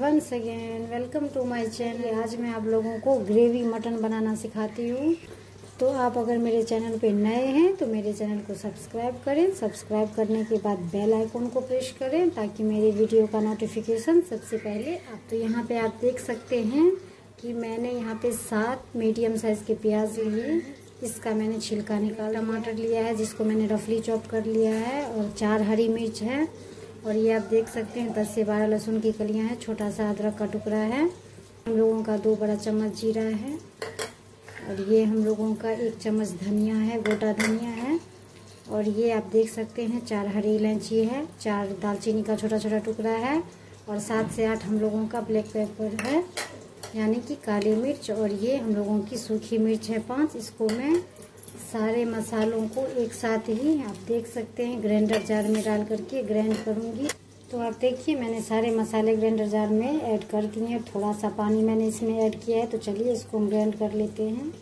Once again welcome to my channel आज मैं आप लोगों को ग्रेवी मटन बनाना सिखाती हूँ। तो आप अगर मेरे चैनल पे नए हैं तो मेरे चैनल को सब्सक्राइब करें। सब्सक्राइब करने के बाद बेल आइकन को प्रेस करें ताकि मेरे वीडियो का नोटिफिकेशन सबसे पहले आप तो यहाँ पे आप देख सकते हैं कि मैंने यहाँ पे सात मीडियम साइज़ के प्याज लिए। इसका मैंने छिलका निकाला, टमाटर लिया है, जिसको मैंने रफली चॉप कर लिया है और चार हरी मिर्च है। और ये आप देख सकते हैं, दस से बारह लहसुन की कलियाँ हैं, छोटा सा अदरक का टुकड़ा है। हम लोगों का दो बड़ा चम्मच जीरा है। और ये हम लोगों का एक चम्मच धनिया है, गोटा धनिया है। और ये आप देख सकते हैं, चार हरी इलायची है, चार दालचीनी का छोटा छोटा टुकड़ा है और सात से आठ हम लोगों का ब्लैक पेपर है, यानी कि काली मिर्च। और ये हम लोगों की सूखी मिर्च है पाँच। इसको मैं सारे मसालों को एक साथ ही आप देख सकते हैं, ग्राइंडर जार में डाल करके ग्राइंड करूँगी। तो आप देखिए, मैंने सारे मसाले ग्राइंडर जार में ऐड कर दिए हैं। थोड़ा सा पानी मैंने इसमें ऐड किया है तो चलिए इसको हम ग्राइंड कर लेते हैं।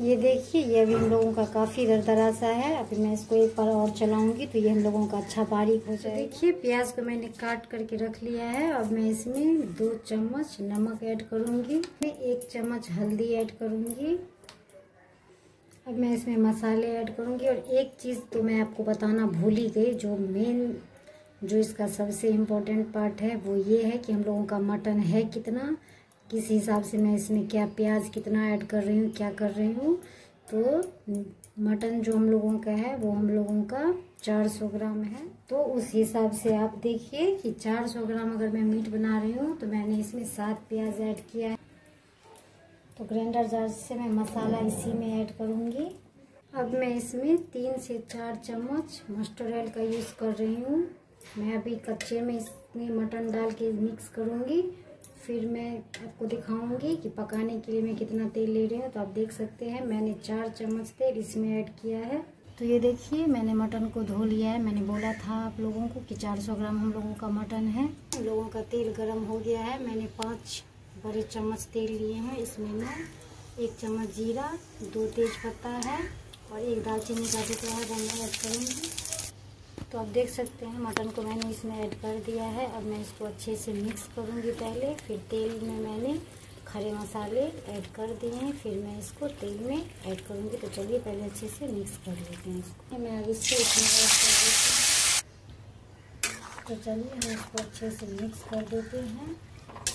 ये देखिए, ये अभी हम लोगों का काफ़ी दरदरा सा है। अभी मैं इसको एक बार और चलाऊँगी तो ये हम लोगों का अच्छा बारीक हो जाए देखिए, प्याज को मैंने काट करके रख लिया है। अब मैं इसमें दो चम्मच नमक ऐड करूँगी। मैं एक चम्मच हल्दी ऐड करूँगी। अब मैं इसमें मसाले ऐड करूँगी। और एक चीज़ तो मैं आपको बताना भूल ही गई, जो मेन जो इसका सबसे इम्पोर्टेंट पार्ट है, वो ये है कि हम लोगों का मटन है कितना, किस हिसाब से मैं इसमें क्या प्याज कितना ऐड कर रही हूँ, क्या कर रही हूँ। तो मटन जो हम लोगों का है, वो हम लोगों का 400 ग्राम है। तो उस हिसाब से आप देखिए कि 400 ग्राम अगर मैं मीट बना रही हूँ तो मैंने इसमें सात प्याज ऐड किया है। तो ग्राइंडर जार से मैं मसाला इसी में ऐड करूँगी। अब मैं इसमें तीन से चार चम्मच मस्टर्ड ऑयल का यूज़ कर रही हूँ। मैं अभी कच्चे में इसमें मटन डाल के मिक्स करूँगी। फिर मैं आपको दिखाऊँगी कि पकाने के लिए मैं कितना तेल ले रही हूँ। तो आप देख सकते हैं, मैंने चार चम्मच तेल इसमें ऐड किया है। तो ये देखिए, मैंने मटन को धो लिया है। मैंने बोला था आप लोगों को कि 400 ग्राम हम लोगों का मटन है। लोगों का तेल गर्म हो गया है। मैंने पाँच बड़े चम्मच तेल लिए हैं। इसमें मैं एक चम्मच जीरा, दो तेज पत्ता है और एक दालचीनी का टुकड़ा है वो मैं ऐड करूँगी तो आप देख सकते हैं, मटन को मैंने इसमें ऐड कर दिया है। अब मैं इसको अच्छे से मिक्स करूँगी पहले, फिर तेल में मैंने खड़े मसाले ऐड कर दिए हैं, फिर मैं इसको तेल में ऐड करूँगी। तो चलिए पहले अच्छे से मिक्स कर लेते हैं इसको। मैं अब इसको इसमें ऐड कर देती हूँ। तो चलिए हम इसको अच्छे से मिक्स कर देते हैं।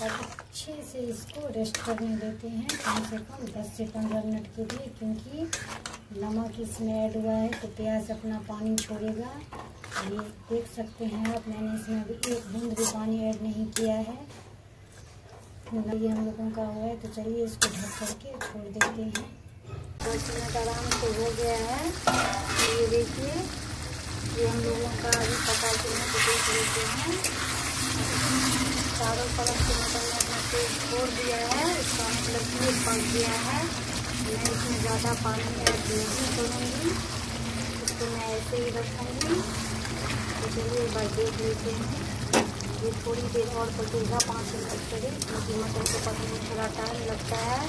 और अच्छे से इसको रेस्ट करने देते हैं। कम से कम 10 से 15 मिनट के लिए, क्योंकि नमक इसमें ऐड हुआ है तो प्याज अपना पानी छोड़ेगा। ये देख सकते हैं आप, मैंने इसमें अभी एक बूंद भी पानी ऐड नहीं किया है। ये हम लोगों का हुआ है तो चलिए इसको ढक करके छोड़ देते हैं। दस मिनट आराम से हो गया है। ये देखिए, ये हम लोगों का अभी पका के देख लेते हैं। चारों तरफ़ से तेल छोड़ दिया है, इसका मतलब कि पक गया है। मैं इसमें ज़्यादा पानी ऐड नहीं करूँगी, इसको मैं ऐसे ही रखूँगी। तो चलिए एक बार देख लेते हैं। ये थोड़ी देर और पकेगा, पाँच मिनट करें क्योंकि मटर को पकने में थोड़ा टाइम लगता है।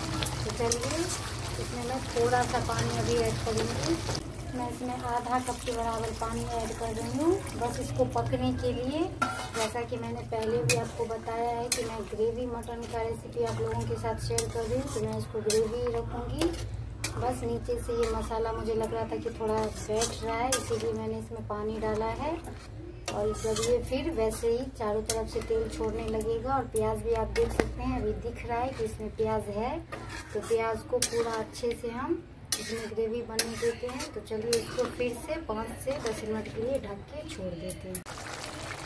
तो चलिए, इसमें मैं थोड़ा सा पानी अभी ऐड करूँगी। मैं इसमें आधा कप के बराबर पानी ऐड कर रही हूँ। बस इसको पकने के लिए जैसा कि मैंने पहले भी आपको बताया है कि मैं ग्रेवी मटन का रेसिपी आप लोगों के साथ शेयर कर रही हूँ तो मैं इसको ग्रेवी रखूँगी। बस नीचे से ये मसाला मुझे लग रहा था कि थोड़ा बैठ रहा है, इसीलिए मैंने इसमें पानी डाला है। और जब ये फिर वैसे ही चारों तरफ़ से तेल छोड़ने लगेगा और प्याज भी आप देख सकते हैं, अभी दिख रहा है कि इसमें प्याज है। तो प्याज को पूरा अच्छे से हम इसमें ग्रेवी बनने देते हैं। तो चलिए इसको फिर से पाँच से दस मिनट के लिए ढक के छोड़ देते हैं।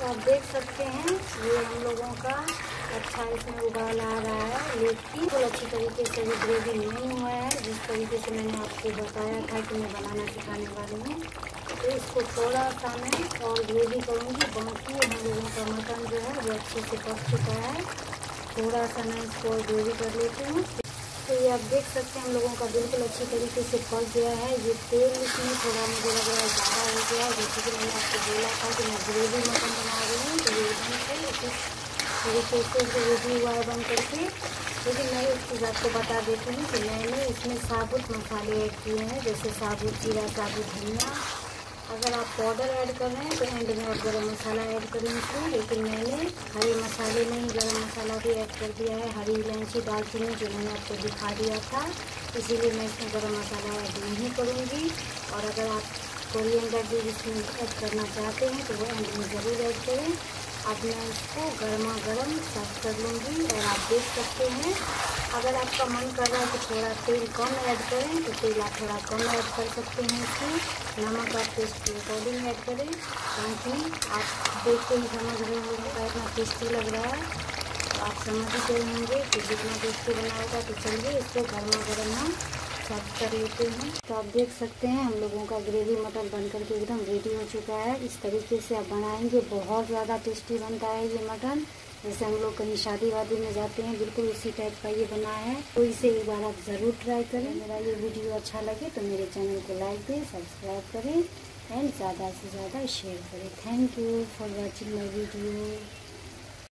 तो आप देख सकते हैं, ये हम लोगों का अच्छा इसमें उबाल आ रहा है लेकिन बिल्कुल अच्छी तरीके से भी ग्रेवी नहीं हुआ है, जिस तरीके से मैंने आपको बताया था कि मैं बनाना सिखाने वाली हूँ। तो इसको थोड़ा सा मैं और ग्रेवी करूँगी। बाकी हम लोगों का मटन जो है, वो अच्छे से पक चुका है। थोड़ा सा मैं इसको ग्रेवी कर लेती हूँ। तो ये आप देख सकते हैं, हम लोगों का बिल्कुल अच्छी तरीके से पक गया है। ये तेल इसमें थोड़ा मुझे लग रहा है ज़्यादा हो गया है, जैसे कि मैंने आपको बोला था कि मैं ग्रेवी मटन बना रही हूँ तो ये एकदम किस तरीके से रेडी हुआ है बन करके। लेकिन मैं एक चीज़ आपको बता देती हूँ कि मैंने इसमें साबुत मसाले ऐड किए हैं, जैसे साबुत, जीरा साबुत, धनिया। अगर आप पाउडर ऐड कर रहे हैं तो एंड में आप गर्म मसाला ऐड करें लेकिन मैंने हरे मसाले में ही गरम मसाला भी ऐड कर दिया है। हरी इलायची दालचीनी जो मैंने आपको दिखा दिया था, इसीलिए मैं इसमें गर्म मसाला ऐड नहीं करूँगी। और अगर आप कोरिएंडर भी इसमें ऐड करना चाहते हैं तो वो एंड में ज़रूर ऐड करें। अब मैं इसको गर्मा गर्म सर्व कर लूँगी और आप देख सकते हैं, अगर आपका मन कर रहा है तो थोड़ा तेल कम ऐड करें तो तेल आप थोड़ा कम ऐड कर सकते हैं इसमें। नमक आप टेस्ट अकॉर्डिंग ऐड करें। क्योंकि आप देखते ही समझ रहे होंगे इतना टेस्टी लग रहा है। तो आप समझ ही गए होंगे कि जितना टेस्टी बना होगा। तो चलिए इसको गर्मा गर्म हम सर्व कर लेते हैं। तो आप देख सकते हैं हम लोगों का ग्रेवी मटन बनकर के एकदम रेडी हो चुका है। इस तरीके से आप बनाएँगे, बहुत ज़्यादा टेस्टी बनता है ये मटन। जैसे हम लोग कहीं शादी वादी में जाते हैं, बिल्कुल उसी टाइप का ये बना है। तो इसे एक बार आप ज़रूर ट्राई करें। मेरा ये वीडियो अच्छा लगे तो मेरे चैनल को लाइक दें सब्सक्राइब करें एंड ज़्यादा से ज़्यादा शेयर करें। Thank you for watching my video